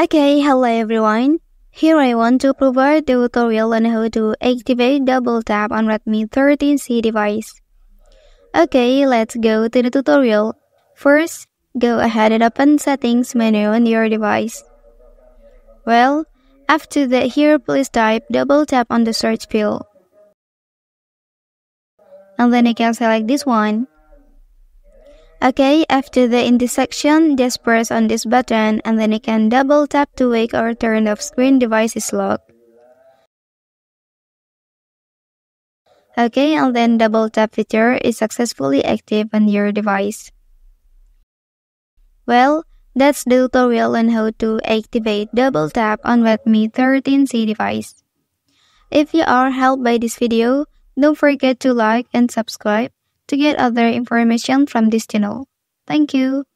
Okay, hello everyone. Here I want to provide the tutorial on how to activate double tap on Redmi 13C device. Okay, let's go to the tutorial. First, go ahead and open settings menu on your device. Well, after that here please type double tap on the search field. And then you can select this one. Okay, after the intersection, just press on this button and then you can double tap to wake or turn off screen device is locked. Okay, and then double tap feature is successfully active on your device. Well, that's the tutorial on how to activate double tap on Redmi 13C device. If you are helped by this video, don't forget to like and subscribe to get other information from this channel. Thank you.